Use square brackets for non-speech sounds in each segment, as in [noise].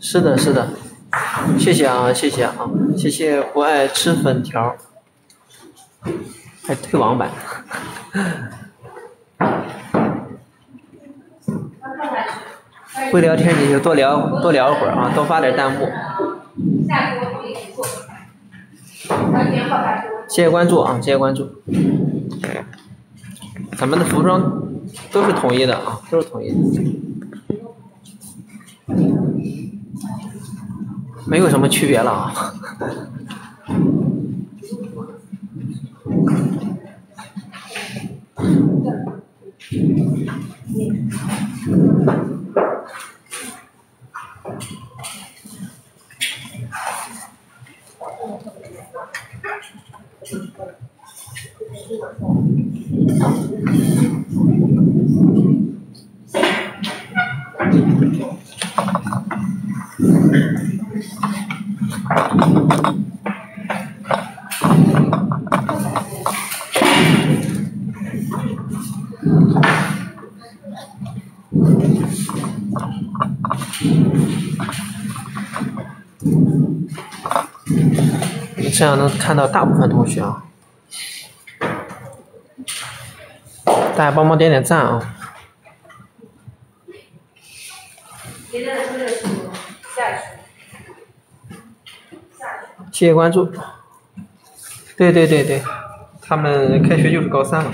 是的，是的，谢谢啊，谢谢啊，谢谢不爱吃粉条，还退网版。会聊天你就多聊多聊会儿啊，多发点弹幕。谢谢关注啊，谢谢关注。咱们的服装都是统一的啊，都是统一的，没有什么区别了啊。这样能看到大部分同学啊，大家帮忙点点赞啊！谢谢关注。对对对对，他们开学就是高三了。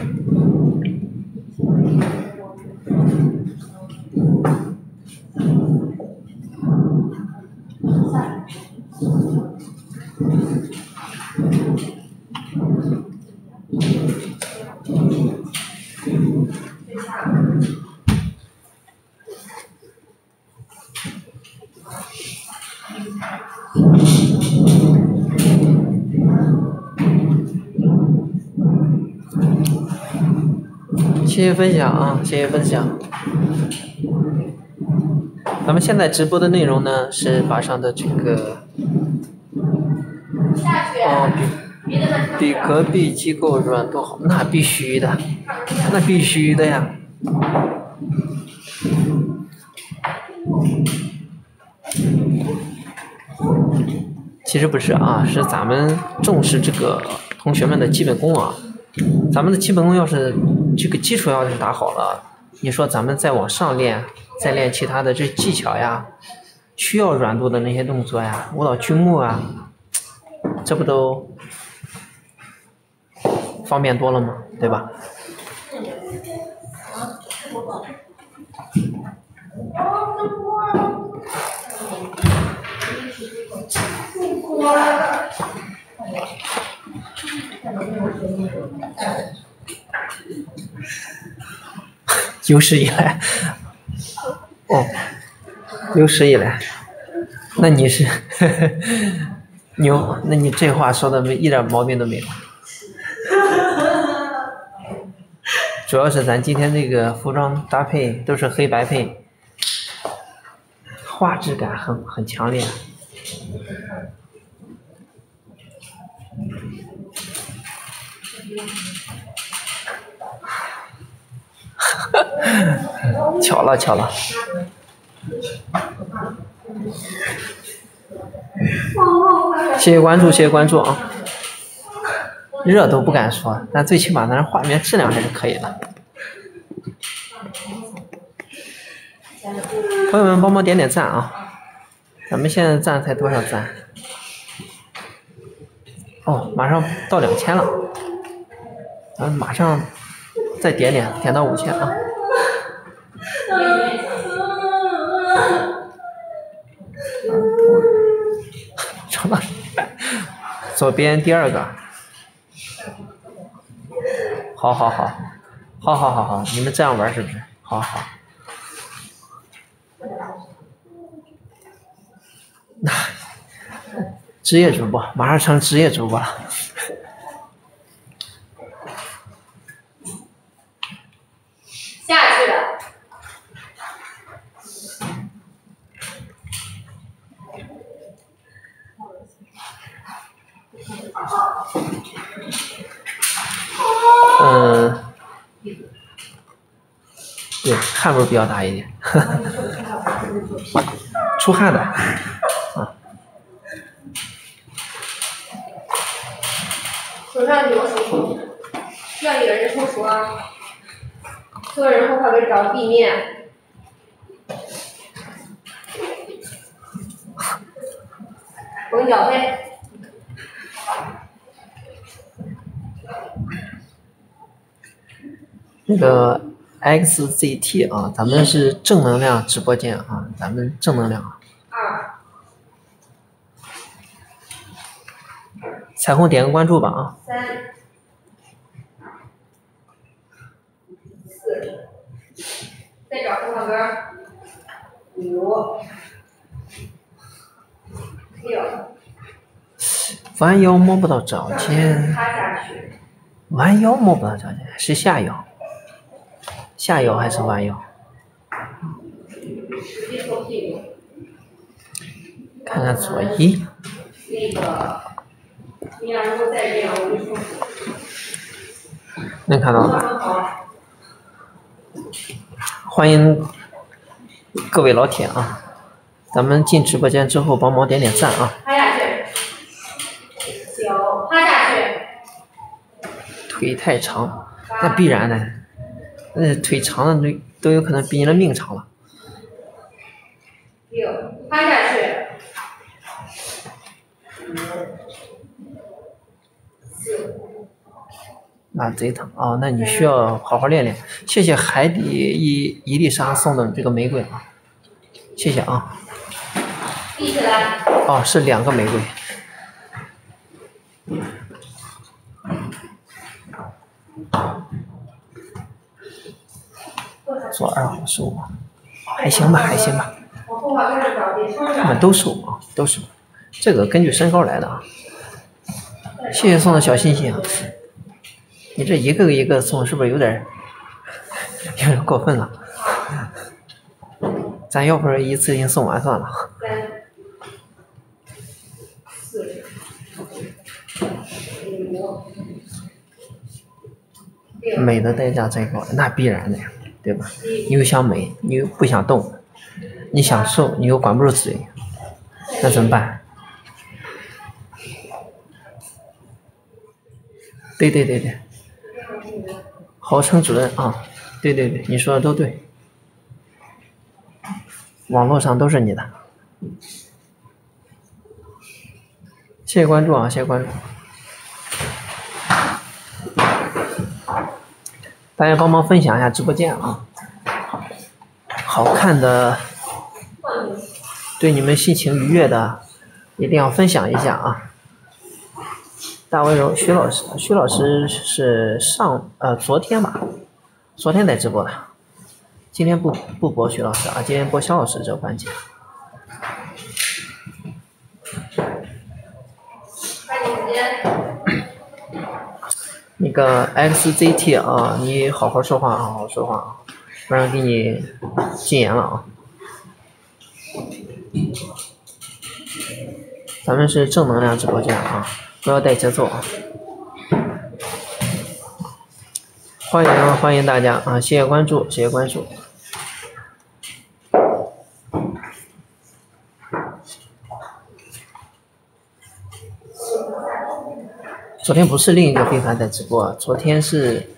谢谢分享啊，谢谢分享。咱们现在直播的内容呢，是把上的这个，哦，比比隔壁机构软度好，那必须的，那必须的呀。其实不是啊，是咱们重视这个同学们的基本功啊。咱们的基本功要是这个基础要是打好了，你说咱们再往上练，再练其他的这技巧呀，需要软度的那些动作呀，舞蹈剧目啊，这不都方便多了吗？对吧？有史以来，哦，有史以来，那你是 [laughs] 牛？那你这话说的没一点毛病都没有。主要是咱今天这个服装搭配都是黑白配，画质感很很强烈。巧了巧了，谢谢关注谢谢关注啊！热都不敢说，但最起码咱画面质量还是可以的。朋友们帮忙点点赞啊！咱们现在赞才多少赞？哦，马上到两千了，咱马上再点点，点到五千啊！什么？左边第二个，好好好，好好好好，你们这样玩是不是？好好。那 [laughs] 职业主播马上成职业主播了。下去了。嗯，对，汗味比较大一点。[laughs] 出汗的。手上有水出，需要有人冲除啊！所有人后靠给找地面。绷脚背。那个 XZT 啊，咱们是正能量直播间啊，咱们正能量。二。彩虹点个关注吧啊。三。四。再找后靠跟。五。六。弯腰摸不到脚尖。弯腰摸不到脚尖，是下腰。下腰还是弯腰？看看左一。能看到吗？欢迎各位老铁啊！咱们进直播间之后，帮忙点点赞啊！九，趴下去。腿太长，那必然的。那腿长的都都有可能比你的命长了。六，趴下去。那贼疼啊！那你需要好好练练。谢谢海底一一粒沙送的这个玫瑰啊，谢谢啊。立起来。哦，是两个玫瑰。做二号瘦吗？还行吧，还行吧。他们都瘦啊，都瘦。这个根据身高来的啊。谢谢送的小心心啊。你这一个一个送，是不是有点有点过分了？咱要不是一次性送完算了。美的代价再高，那必然的呀。对吧？你又想美，你又不想动；你想瘦，你又管不住嘴，那怎么办？对对对对，好称主任啊！对对对，你说的都对，网络上都是你的。谢谢关注啊！谢谢关注。大家帮忙分享一下直播间啊，好看的，对你们心情愉悦的，一定要分享一下啊。大温柔，徐老师，徐老师是上呃昨天吧，昨天在直播的，今天不不播徐老师啊，今天播肖老师这个环节。那个 XZT 啊，你好好说话啊，好好说话啊，不然给你禁言了啊。咱们是正能量直播间啊，不要带节奏啊。欢迎欢迎大家啊，谢谢关注，谢谢关注。昨天不是另一个非凡在直播，昨天是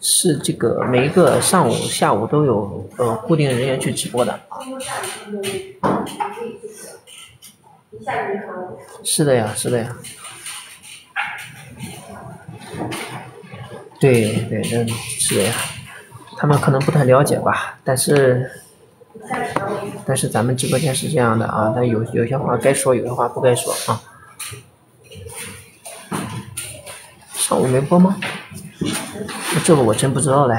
是这个每一个上午、下午都有呃固定人员去直播的。是的呀，是的呀。对对，嗯，是的呀。他们可能不太了解吧，但是但是咱们直播间是这样的啊，但有有些话该说，有些话不该说啊。我没播吗？这个我真不知道嘞。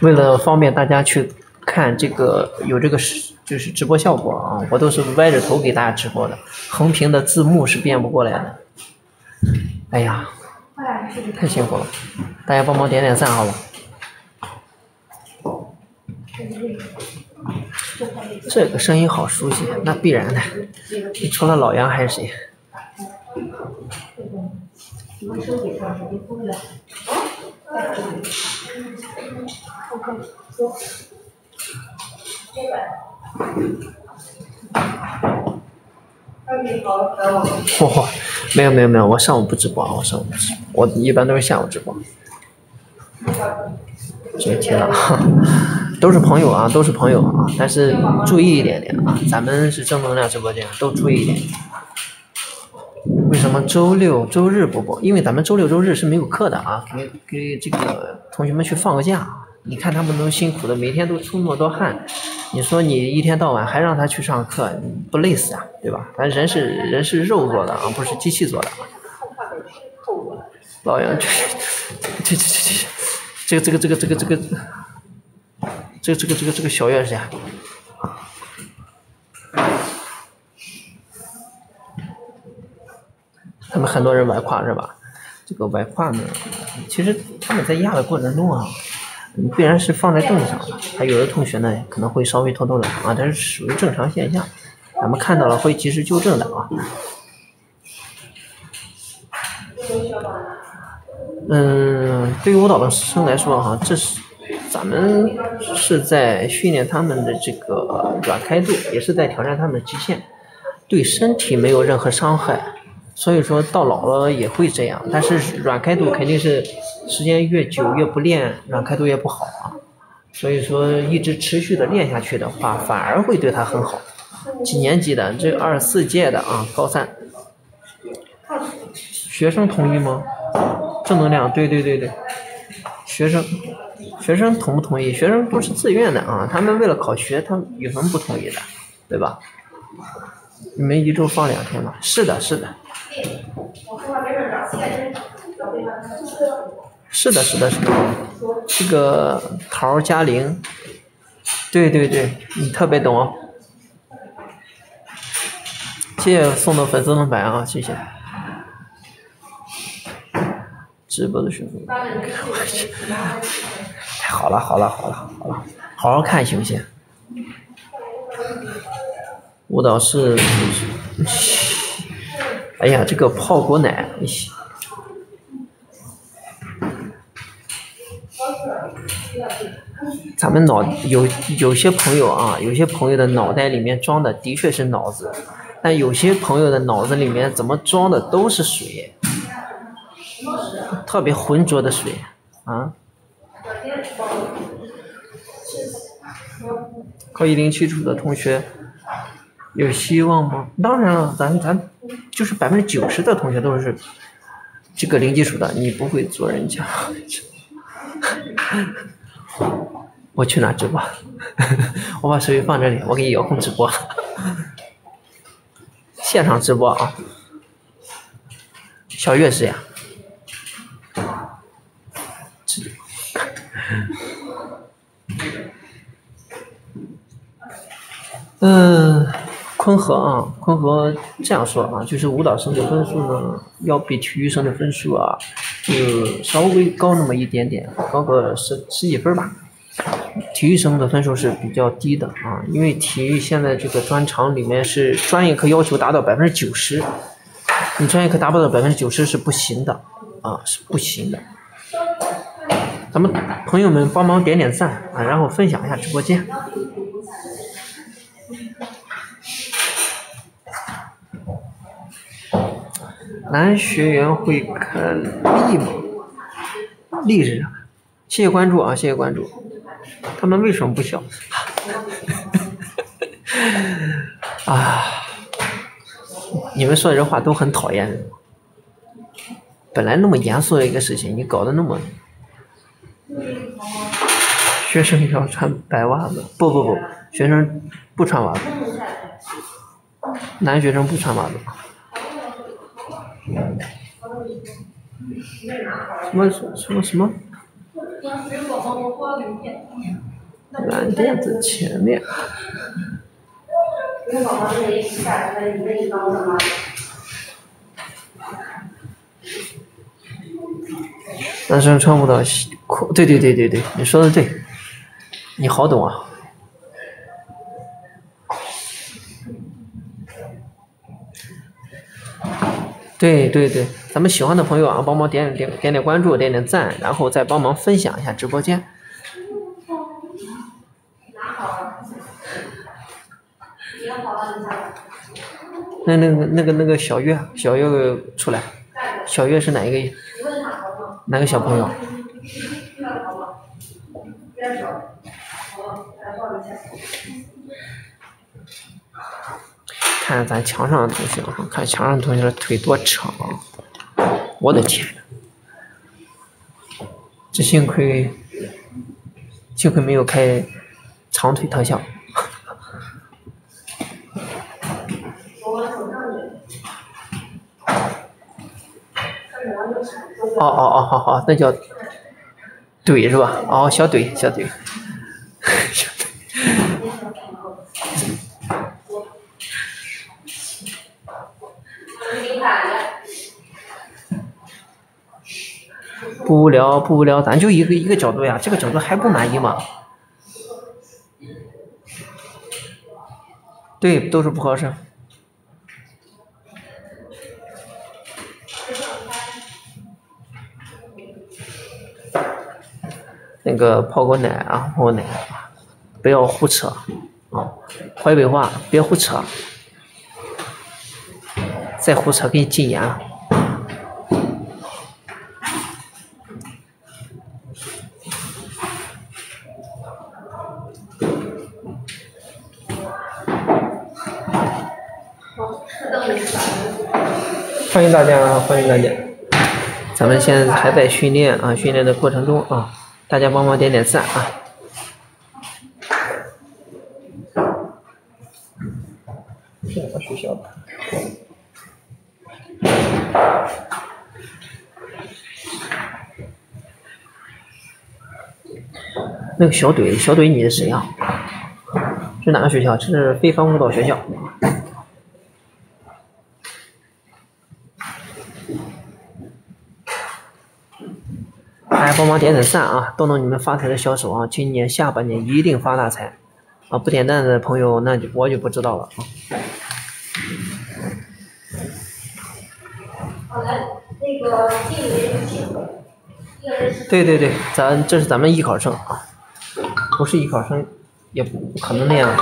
为了方便大家去看这个有这个是就是直播效果啊，我都是歪着头给大家直播的，横屏的字幕是变不过来的。哎呀，太辛苦了，大家帮忙点点赞好了。这个声音好熟悉，那必然的，你除了老杨还是谁？说。哇，没有没有没有，我上午不直播啊，我上午不直播，我一般都是下午直播。这天了，[laughs] 都是朋友啊，都是朋友啊，但是注意一点点啊，咱们是正能量直播间，都注意一点。为什么周六周日不播？因为咱们周六周日是没有课的啊，给给这个同学们去放个假。你看他们都辛苦的，每天都出那么多汗，你说你一天到晚还让他去上课，不累死啊？对吧？咱人是人是肉做的啊，不是机器做的啊。老杨，这这这这这这个这个这个这个这个这个这个这个这个小月是谁啊？他们很多人外跨是吧？这个外跨呢，其实他们在压的过程中啊。必然是放在凳子上的，还有的同学呢可能会稍微偷偷懒啊，这是属于正常现象，咱们看到了会及时纠正的啊。嗯，对于舞蹈的生来说哈，这是咱们是在训练他们的这个软开度，也是在挑战他们的极限，对身体没有任何伤害。所以说到老了也会这样，但是软开度肯定是时间越久越不练，软开度越不好啊。所以说一直持续的练下去的话，反而会对他很好。几年级的？这二四届的啊，高三。学生同意吗？正能量，对对对对。学生，学生同不同意？学生都是自愿的啊，他们为了考学，他有什么不同意的？对吧？你们一周放两天吗？是的，是的。是的，是的，是的。这个桃加零，对对对，你特别懂。谢谢送的粉丝灯牌啊，谢谢。直播的时候，好了好了好了好了，好好看行不行？舞蹈是。哎呀，这个泡果奶，咱们脑有有些朋友啊，有些朋友的脑袋里面装的的确是脑子，但有些朋友的脑子里面怎么装的都是水，特别浑浊的水啊。高一零基础的同学。有希望吗？当然了，咱咱就是百分之九十的同学都是这个零基础的，你不会做人家。[laughs] 我去哪直播？我把手机放这里，我给你遥控直播，现场直播啊！小月是呀。[laughs] 嗯。坤和啊，坤和这样说啊，就是舞蹈生的分数呢，要比体育生的分数啊，就稍微高那么一点点，高个十十几分吧。体育生的分数是比较低的啊，因为体育现在这个专长里面是专业课要求达到百分之九十，你专业课达不到百分之九十是不行的啊，是不行的。咱们朋友们帮忙点点赞啊，然后分享一下直播间。男学员会看力吗？力是啥？谢谢关注啊，谢谢关注。他们为什么不笑？[laughs] 啊！你们说这话都很讨厌。本来那么严肃的一个事情，你搞得那么……学生要穿白袜子？不不不，学生不穿袜子。男学生不穿袜子。什么什么什么？蓝垫子前面。男生穿不到裤，对对对对对，你说的对，你好懂啊。对对对，咱们喜欢的朋友啊，帮忙点点点点点关注，点点赞，然后再帮忙分享一下直播间。那那个那个那个小月，小月出来，小月是哪一个？哪个小朋友？看咱墙上的同学，看墙上的同学的腿多长，我的天！这幸亏幸亏没有开长腿特效。哦哦哦，好好，那叫怼是吧？哦，小怼小怼。小怼你看呀，不无聊不无聊，咱就一个一个角度呀，这个角度还不满意吗？对，都是不合适。那个泡过奶啊，泡过奶，不要胡扯啊！淮北话，别胡扯，再胡扯给你禁言啊！是瞪着闪。欢迎大家，欢迎大家。咱们现在还在训练啊，训练的过程中啊，大家帮忙点点赞啊。是哪个学校的？那个小怼，小怼你是谁啊、是哪个学校？这是非凡舞蹈学校。帮忙点点赞啊，动动你们发财的小手啊！今年下半年一定发大财啊！不点赞的朋友，那就我就不知道了啊。好来，那个这个人是一个人是对对对，咱这是咱们艺考生啊，不是艺考生，也不不可能那样。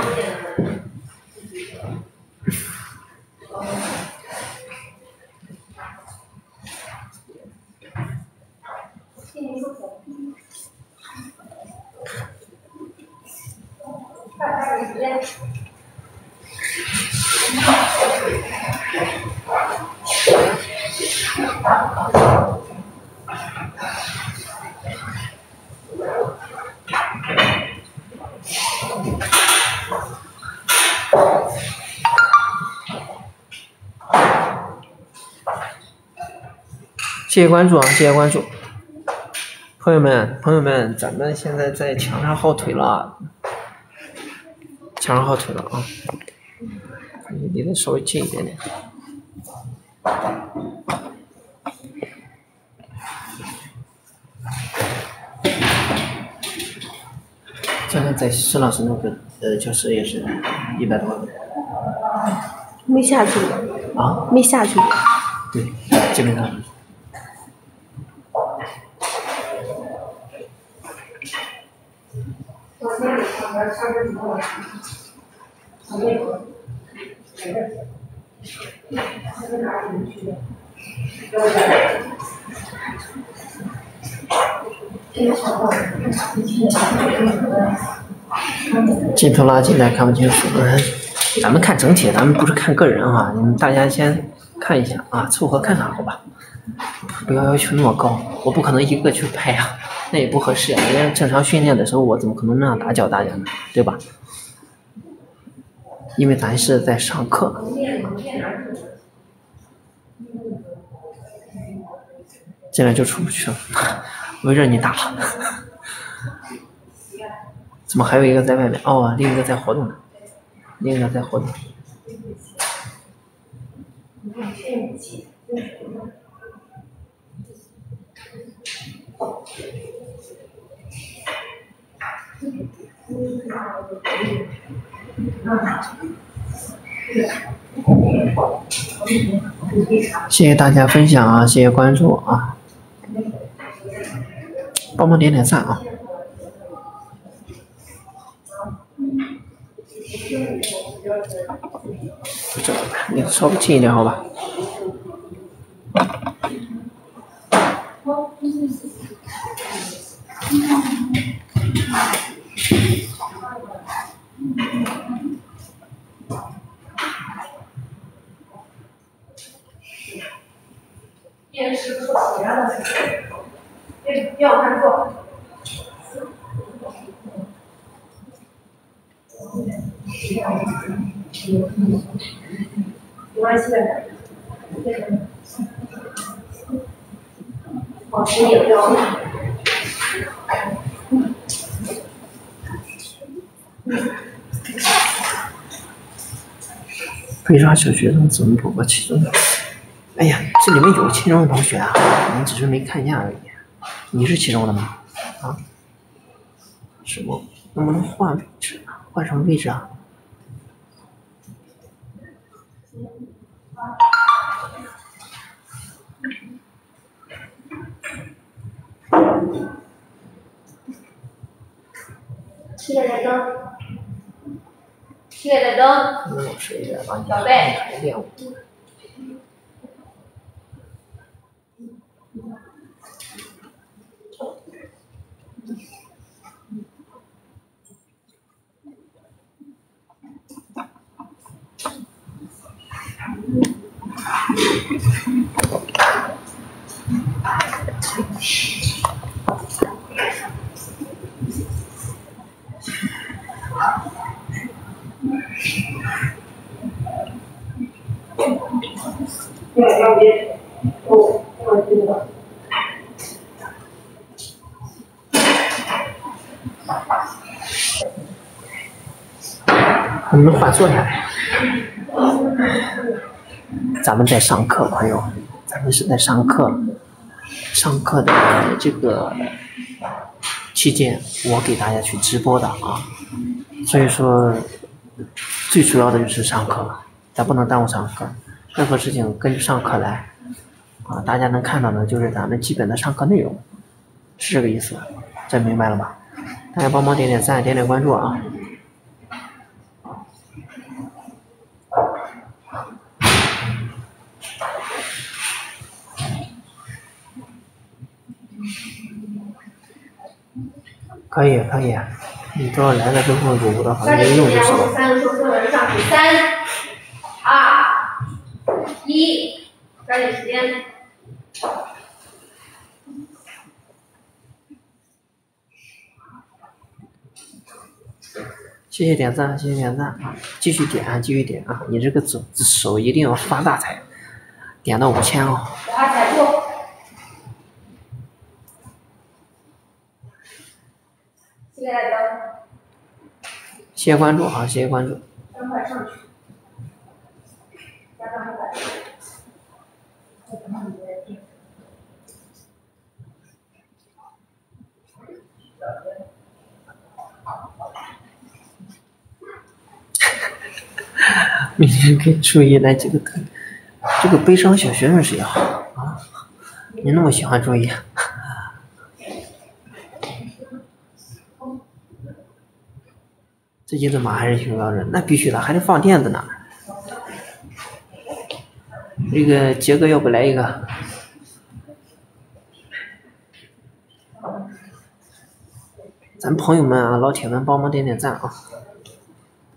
谢谢关注啊，谢谢关注。朋友们，朋友们，咱们现在在墙上耗腿了，墙上好腿了啊！你离得稍微近一点点。现在在施老师那个呃教室也是一百多个没下去过，啊，没下去过。对，基本上。昨天你上班上班怎么了？从那个，没事。现在哪里去的？这个小伙拉近来看不清楚。嗯，咱们看整体，咱们不是看个人啊，你们大家先看一下啊，凑合看看好吧，不要要求那么高，我不可能一个去拍呀、那也不合适啊。人家正常训练的时候，我怎么可能那样打搅大家呢？对吧？因为咱是在上课，进来就出不去了，[laughs] 围着你打。怎么还有一个在外面？哦，另一个在活动呢，另一个在活动。谢谢大家分享啊，谢谢关注啊，帮忙点点赞啊。这你稍微近一点好吧？电视不说其他的事情，别不要看错。没关系的，往前也不要。非常小学生怎么补过其中的？哎呀，这里面有其中的同学啊，你只是没看见而已。你是其中的吗？啊？什么？能不能换位置？换什么位置啊？七点的灯，七点的灯。你小贝。练舞。对，要别，哦，我知道。能不能换坐下来？咱们在上课，朋友，咱们是在上课。上课的这个期间，我给大家去直播的啊。所以说，最主要的就是上课，咱不能耽误上课。任何事情跟着上课来啊！大家能看到的就是咱们基本的上课内容，是这个意思，这明白了吧？大家帮忙点点赞，点点关注啊！可以可以，你只要来了之后有的话没用就行了。三个数字人上去，三、二、一，抓紧时间。谢谢点赞，谢谢点赞啊！继续点，继续点啊！你这个手手一定要发大财，点到五千哦。发财不？谢谢。关注啊！谢谢关注。[laughs] 明天给初一来几个特，这个悲伤小学生谁啊？啊，你那么喜欢初一？最近的马还是挺标准，那必须的，还得放电子呢。这个杰哥要不来一个？咱朋友们啊，老铁们帮忙点点赞啊！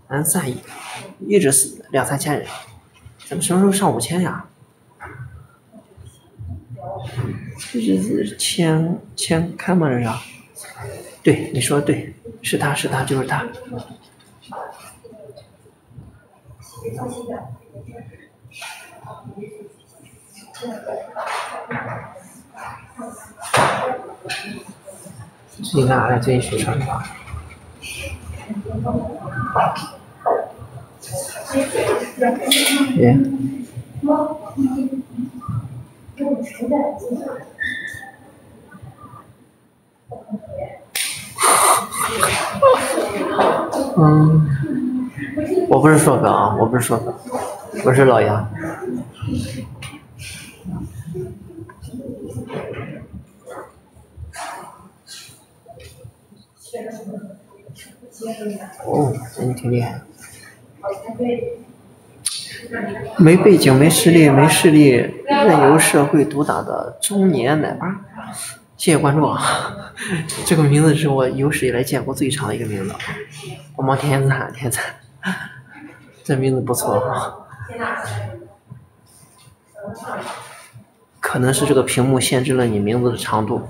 咱赞一，一直是两三千人，咱们什么时候上五千呀？这是千千开吗？这是？对，你说的对，是他是他就是他。最近干啥嘞？最近学车是吧？耶。嗯，我不是硕哥啊，我不是硕哥，我是老杨。哦，那你挺厉害。没背景、没实力、没势力，任由社会毒打的中年奶爸。谢谢关注啊！[laughs] 这个名字是我有史以来见过最长的一个名字。帮忙点赞，点赞，这名字不错啊。可能是这个屏幕限制了你名字的长度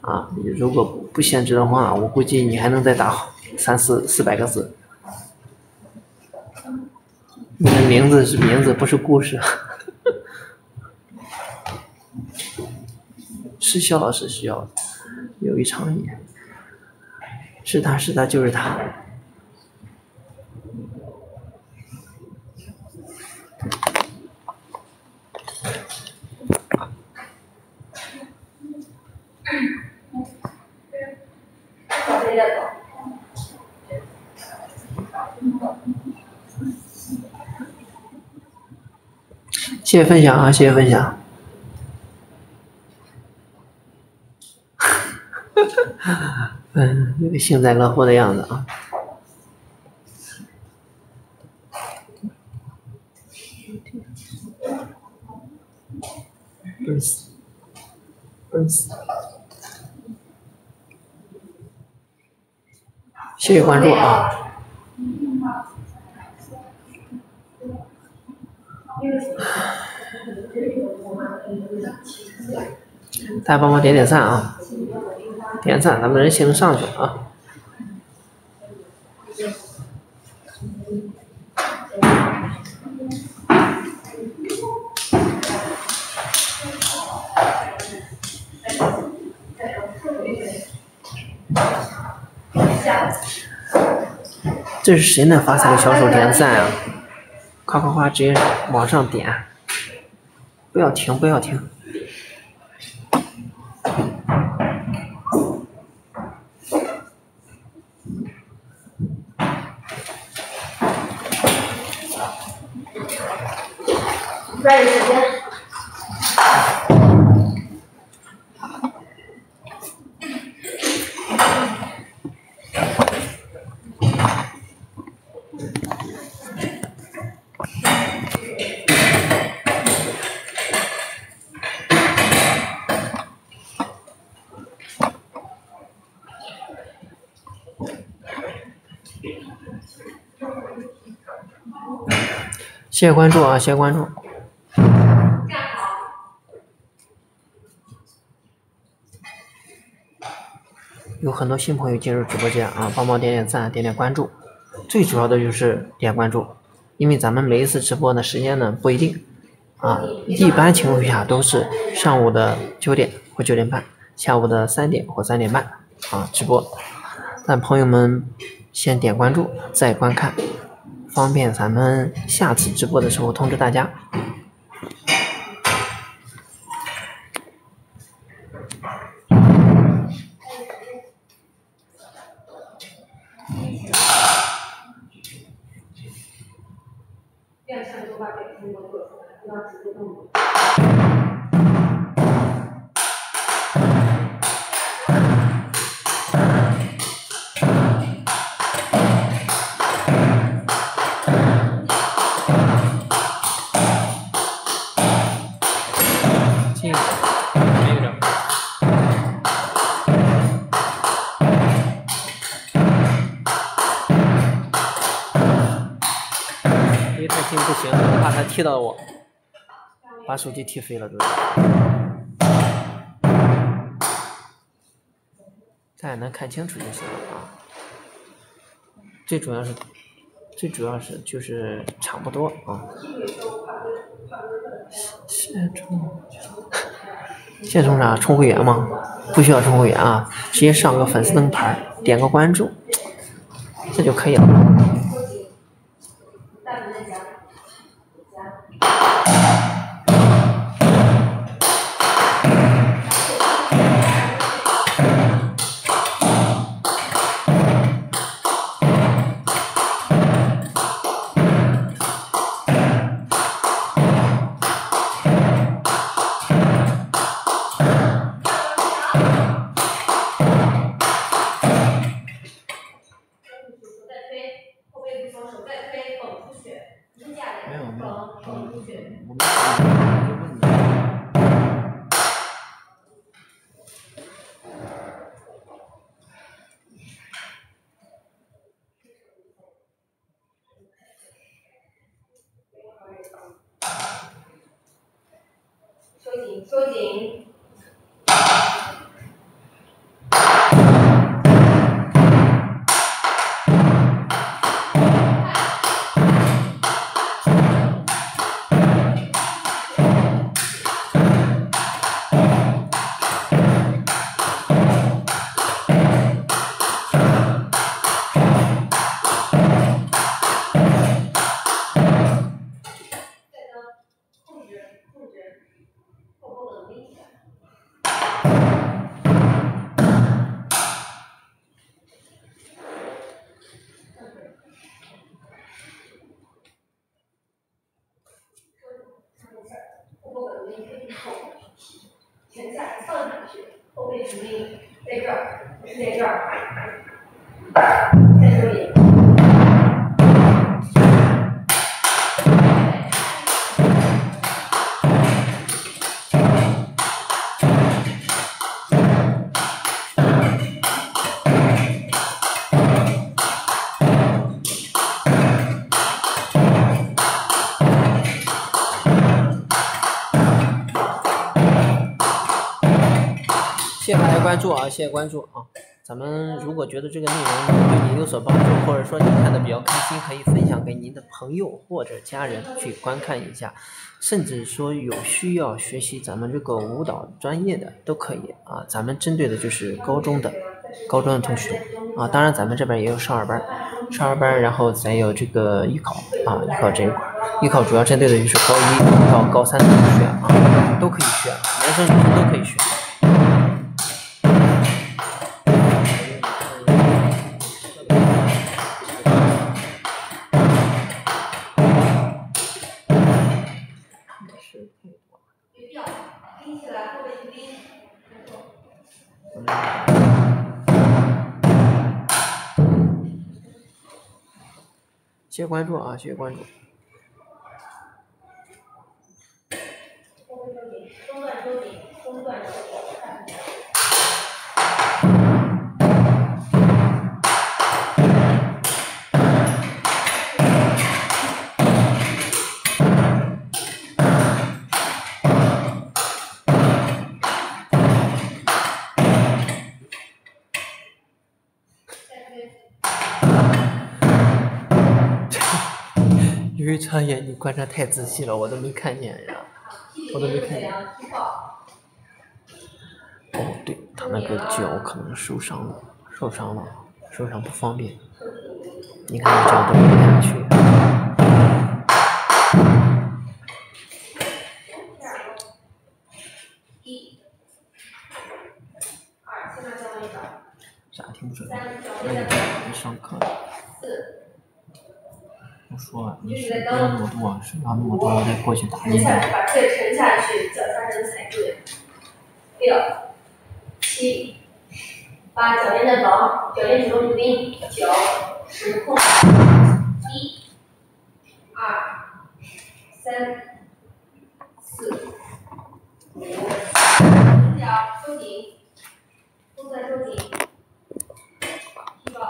啊！如果不限制的话，我估计你还能再打三四四百个字。你的名字是名字，不是故事。是肖老师需要，有一场演，是他是他就是他。谢谢分享啊！谢谢分享。[laughs] 嗯，那个幸灾乐祸的样子啊。谢谢关注啊！大家帮忙点点赞啊！点赞，咱们人气能上去啊！这是谁能发财的小手点赞啊？夸夸夸，直接往上点，不要停，不要停。抓紧时间。谢谢关注啊！谢谢关注。有很多新朋友进入直播间啊，帮忙点点赞，点点关注。最主要的就是点关注，因为咱们每一次直播的时间呢不一定啊，一般情况下都是上午的九点或九点半，下午的三点或三点半啊直播。但朋友们先点关注再观看。方便咱们下次直播的时候通知大家。把手机踢飞了，都。咱也能看清楚就行了啊。最主要是，最主要是就是差不多啊。现充，[laughs] 现充啥？充会员吗？不需要充会员啊，直接上个粉丝灯牌，点个关注，这就可以了。注啊，谢谢关注啊！咱们如果觉得这个内容对你有所帮助，或者说你看的比较开心，可以分享给您的朋友或者家人去观看一下，甚至说有需要学习咱们这个舞蹈专业的都可以啊。咱们针对的就是高中的高中的同学啊，当然咱们这边也有少儿班，少儿班，然后再有这个艺考啊，艺考这一块，艺考主要针对的就是高一到高三的同学啊，都可以学，男生女生都可以学。关注啊！谢谢关注。因为他眼，你观察太仔细了，我都没看见呀，我都没看见。哦，对他那个脚可能受伤了，受伤了，受伤不方便。你看脚都没下去。一、二，现在教一啥听不准？你上课。我说，你是不要那么多，是要那么多，我再过去打你。把这沉下去，脚下身踩对。六、七、八，脚尖的薄，脚尖主动固定。九、十控。一、二、三、四、五。脚收紧，动作收紧，提高。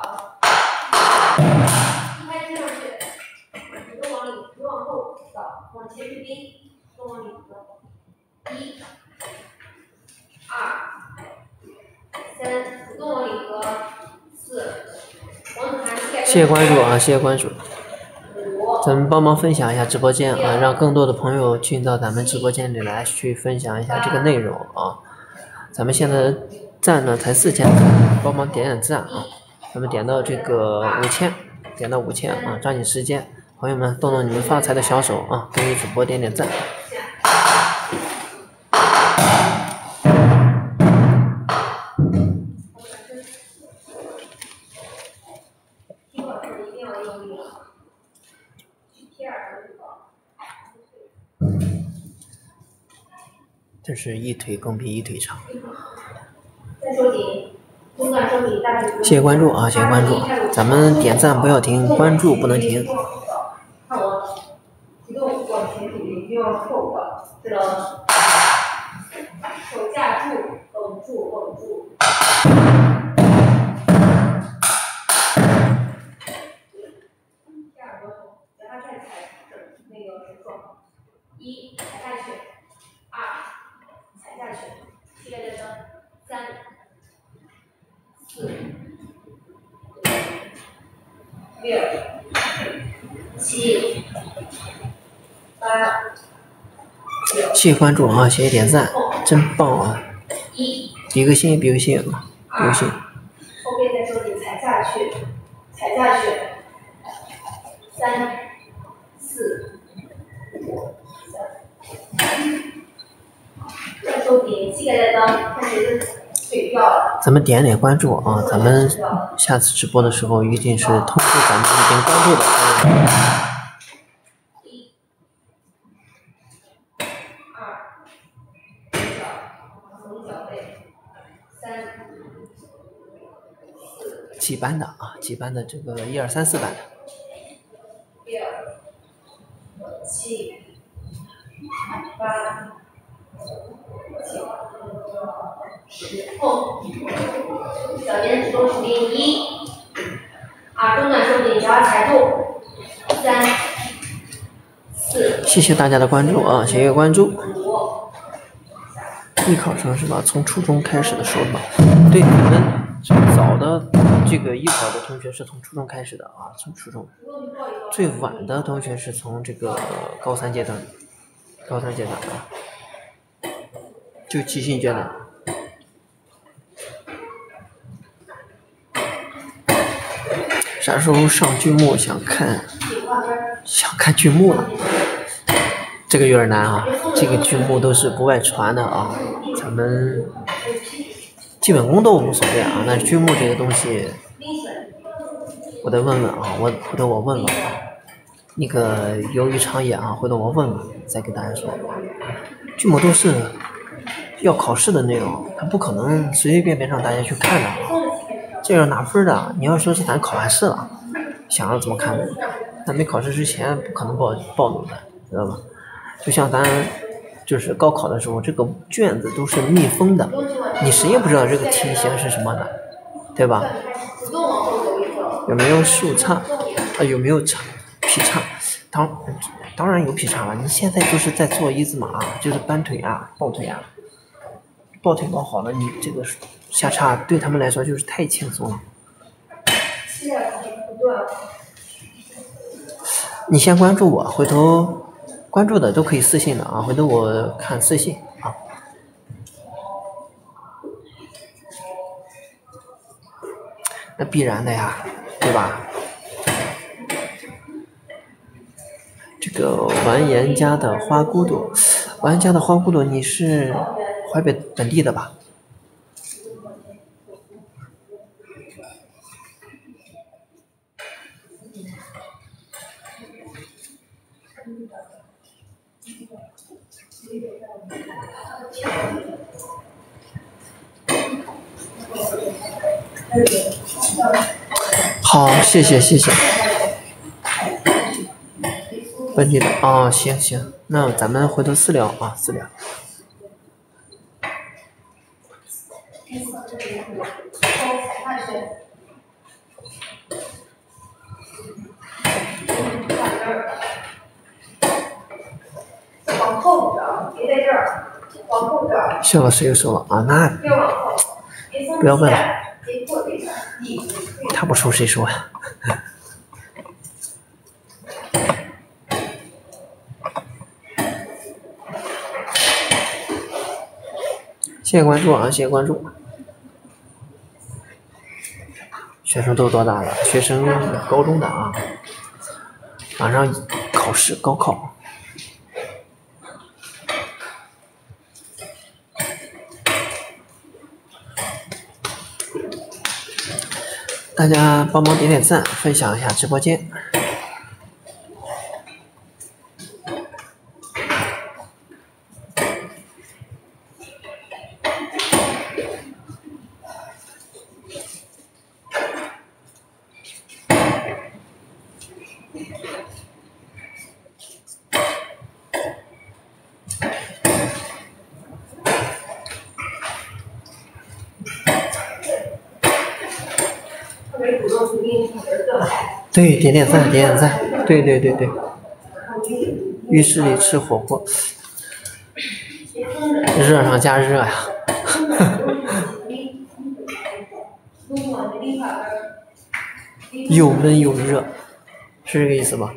往前去冰，都往里走。一、二、谢谢关注啊，谢谢关注。咱们帮忙分享一下直播间啊，让更多的朋友进到咱们直播间里来，去分享一下这个内容啊。咱们现在赞呢才四千，帮忙点点赞啊。咱们点到这个五千，点到五千啊，抓紧时间。朋友们，动动你们发财的小手啊，给主播点点赞。这是一腿更比一腿长。谢谢关注啊，谢谢关注，咱们点赞不要停，关注不能停。谢谢关注啊，谢谢点赞，真棒啊！一。比个心，比个心啊，比个心。后踩下去，踩下去。三、四、五、三。在手底，膝盖在蹬，开始。咱们点点关注啊！咱们下次直播的时候一定是通知咱们已经关注的朋友们。几班的啊？几班的这个一二三四班的。六、七、八。后，脚尖主动出力一，二中三，四。谢谢大家的关注啊！谢谢关注。艺考生是吧？从初中开始的时候吧？对，你们早的这个艺考的同学是从初中开始的啊，从初中。最晚的同学是从这个高三阶段，高三阶段啊。就即兴阶段，啥时候上剧目？想看，想看剧目了。这个有点难啊，这个剧目都是不外传的啊，咱们基本功都无所谓啊。那剧目这个东西，我得问问啊，我回头我问问啊。那个由于长演啊，回头我问问再给大家说。剧目都是。要考试的内容，他不可能随随便便让大家去看的，这要拿分的。你要说是咱考完试了，想要怎么看？咱没考试之前不可能暴暴露的，知道吧？就像咱就是高考的时候，这个卷子都是密封的，你谁也不知道这个题型是什么的，对吧？有没有竖叉？啊，有没有叉劈叉？当当然有劈叉了。你现在就是在做一字马，就是搬腿啊，抱腿啊。抱腿抱好了，你这个下叉对他们来说就是太轻松了。你先关注我，回头关注的都可以私信的啊，回头我看私信啊。那必然的呀，对吧？这个完颜家的花骨朵，完颜家的花骨朵，你是？淮北本地的吧。好，谢谢谢谢。本地的啊，行行，那咱们回头私聊啊，私聊。往后找，别在这儿，往后找。笑了，谁又说了啊？那不要问了，他不说谁说呀？谢谢关注啊！谢谢关注。学生都多大了？学生高中的啊，马上考试高考。大家帮忙点点赞，分享一下直播间。对，点点赞，点点赞，对对对对。浴室里吃火锅，热上加热呀！[laughs] 又闷又热，是这个意思吧？